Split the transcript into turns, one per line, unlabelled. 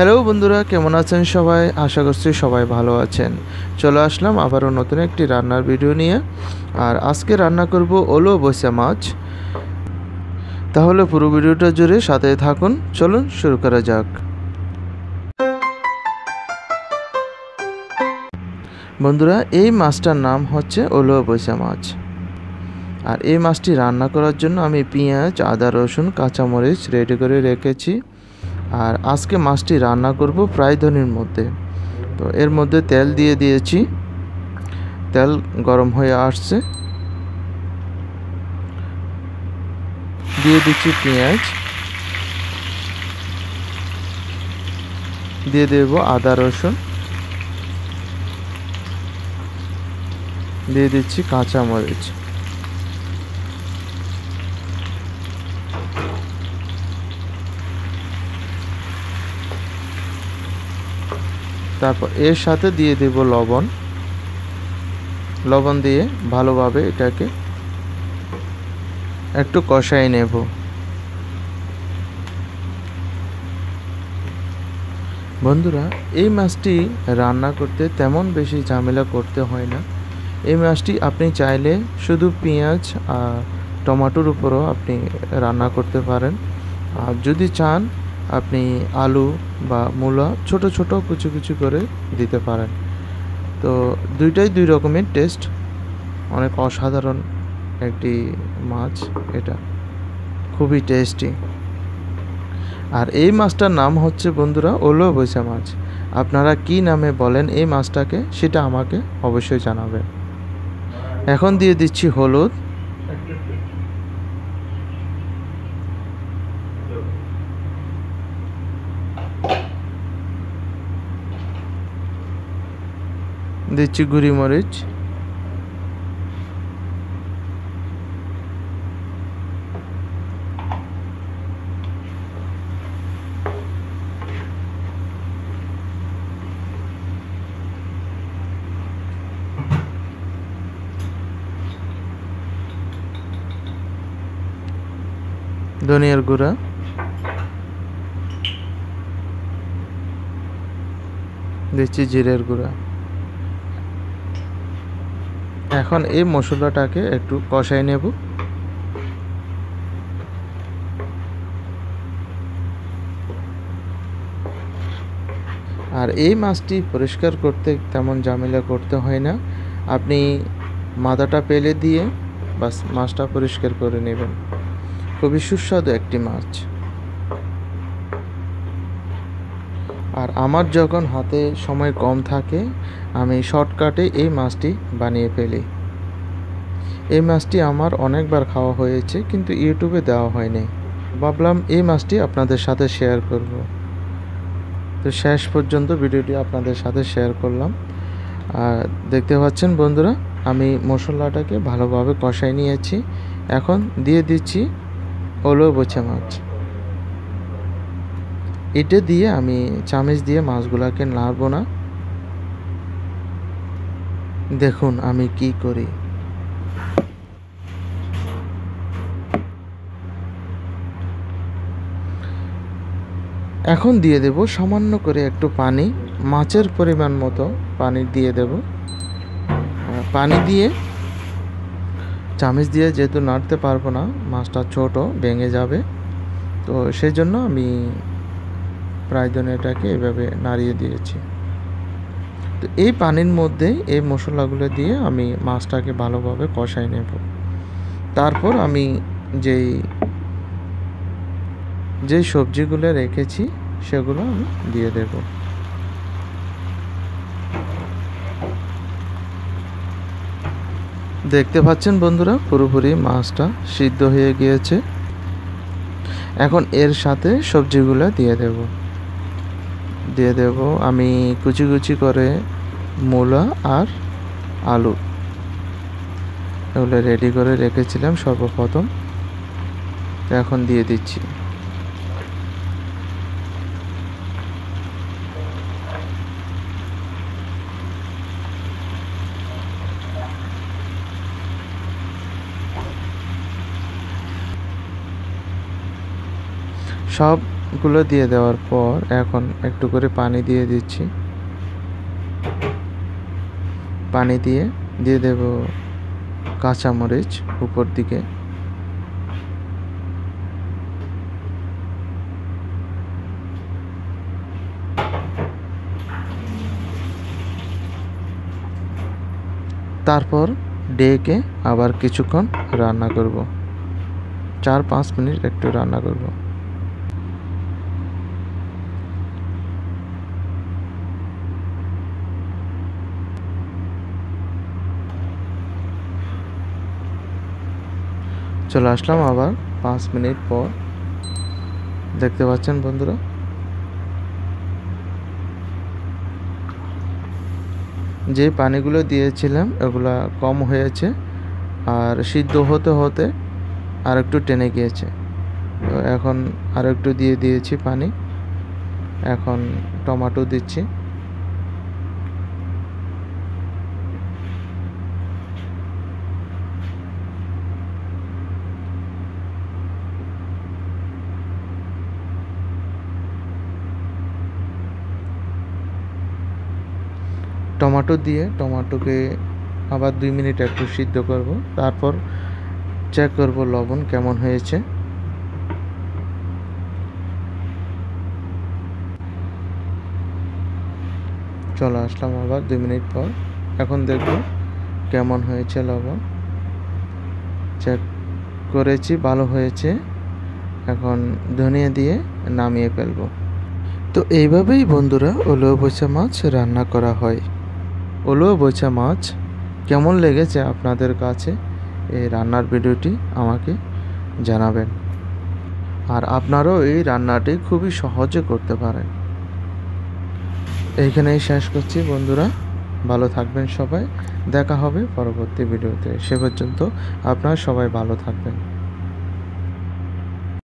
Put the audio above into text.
Hello বন্ধুরা, কেমন আছেন সবাই? আশা করছি সবাই ভালো আছেন। চলে আসলাম আবারও নতুন একটি রান্নার ভিডিও নিয়ে। আর আজকে রান্না করব ওলো বসা মাছ। তাহলে পুরো ভিডিওটা জুড়ে সাথে থাকুন। চলুন শুরু করা যাক। বন্ধুরা, এই মাছটার নাম হচ্ছে ওলো বসা মাছ। আর এই মাছটি রান্না করার জন্য আমি পেঁয়াজ, আদা, রসুন, কাঁচামরিচ রেডি করে রেখেছি। আর আজকে মাছটি রান্না করব প্রায় ধনির মধ্যে। তো এর মধ্যে তেল দিয়ে দিয়েছি। তেল গরম হয়ে আসছে। দিয়ে দিচ্ছি পেঁয়াজ। দিয়ে দেব আদা রসুন। দিয়ে দিচ্ছি কাঁচামরিচ। তারপর এর সাথে দিয়ে দেব লবণ। লবণ দিয়ে ভালোভাবে এটাকে একটু কষাই নেব। বন্ধুরা, এই মাছটি রান্না করতে তেমন বেশি ঝামেলা করতে হয় না। এই মাছটি আপনি চাইলে শুধু পেঁয়াজ আর টমাটোর উপরও আপনি রান্না করতে পারেন। আর যদি চান আপনি আলু বা মূলা ছোট ছোট কুচি কুচি করে দিতে পারেন। তো দুইটাই দুই রকমের টেস্ট অনেক অসাধারণ একটি মাছ এটা। খুবই টেস্টি আর এই মাছটার নাম হচ্ছে বন্ধুরা ওলো বৈশা মাছ। আপনারা কি নামে বলেন এই মাছটাকে সেটা আমাকে অবশ্যই জানাবেন। এখন দিয়ে দিচ্ছি হলুদ। দিচ্ছি গুঁড়ি মরিচ। ধনিয়ার গুঁড়া। দিচ্ছি জিরের গুঁড়া। এখন এই মশলাটাকে একটু কষাই নেব। আর এই মাছটি পরিষ্কার করতে তেমন ঝামেলা করতে হয় না। আপনি মাথাটা পেলে দিয়ে বাস মাছটা পরিষ্কার করে নেবেন। খুবই সুস্বাদু একটি মাছ। আর আমার যখন হাতে সময় কম থাকে, আমি শর্টকাটে এই মাছটি বানিয়ে ফেলি। এই মাছটি আমার অনেকবার খাওয়া হয়েছে, কিন্তু ইউটিউবে দেওয়া হয়নি। ভাবলাম এই মাছটি আপনাদের সাথে শেয়ার করব। তো শেষ পর্যন্ত ভিডিওটি আপনাদের সাথে শেয়ার করলাম। আর দেখতে পাচ্ছেন বন্ধুরা, আমি মশলাটাকে ভালোভাবে কষাই নিয়েছি। এখন দিয়ে দিচ্ছি ওলো বোচা মাছ। এটা দিয়ে আমি চামচ দিয়ে মাছগুলাকে নাড়বো না। দেখুন আমি কি করি। এখন দিয়ে দেব সামান্য করে একটু পানি। মাছের পরিমাণ মতো পানি দিয়ে দেব। পানি দিয়ে চামচ দিয়ে যেহেতু নাড়তে পারব না, মাছটা ছোট, ভেঙে যাবে। তো সেই জন্য আমি প্রায় দিন এটাকে এভাবে নাড়িয়ে দিয়েছি। তো এই পানির মধ্যে এই মশলাগুলো দিয়ে আমি মাছটাকে ভালোভাবে কষাই নেব। তারপর আমি যেই যেই সবজিগুলো রেখেছি সেগুলো আমি দিয়ে দেব। দেখতে পাচ্ছেন বন্ধুরা, পুরোপুরি মাছটা সিদ্ধ হয়ে গিয়েছে। এখন এর সাথে সবজিগুলো দিয়ে দেব। দিয়ে দেব। আমি কুচি কুচি করে মূলা আর আলু। এগুলো রেডি করে রেখেছিলাম সর্বপ্রথম। এখন দিয়ে দিচ্ছি। সব গুলো দিয়ে দেওয়ার পর এখন একটু করে পানি দিয়ে দিচ্ছি। পানি দিয়ে দিয়ে দেব কাঁচামরিচ উপর দিকে। তারপর ডেকে আবার কিছুক্ষণ রান্না করব। চার পাঁচ মিনিট একটু রান্না করব। চলে আসলাম আবার পাঁচ মিনিট পর। দেখতে পাচ্ছেন বন্ধুরা? যে পানিগুলো দিয়েছিলাম এগুলা কম হয়েছে আর সিদ্ধ হতে হতে আর একটু টেনে গিয়েছে। এখন আর একটু দিয়ে দিয়েছি পানি। এখন টমেটো দিচ্ছি। টমেটো দিয়ে টমেটোকে আবার দুই মিনিট একটু সিদ্ধ করব। তারপর চেক করব লবণ কেমন হয়েছে। চলে আসলাম আবার দুই মিনিট পর। এখন দেখব কেমন হয়েছে লবণ। চেক করেছি, ভালো হয়েছে। এখন ধনিয়া দিয়ে নামিয়ে ফেলব। তো এইভাবেই বন্ধুরা ওলো বৈশা মাছ রান্না করা হয়। ওলো বৈশা মাছ। কেমন লেগেছে আপনাদের কাছে এই রান্নার ভিডিওটি আমাকে জানাবেন। আর আপনারাও এই রান্নাটি খুবই সহজে করতে পারেন। এইখানেই শেষ করছি বন্ধুরা। ভালো থাকবেন সবাই। দেখা হবে পরবর্তী ভিডিওতে। সে পর্যন্ত আপনারা সবাই ভালো থাকবেন।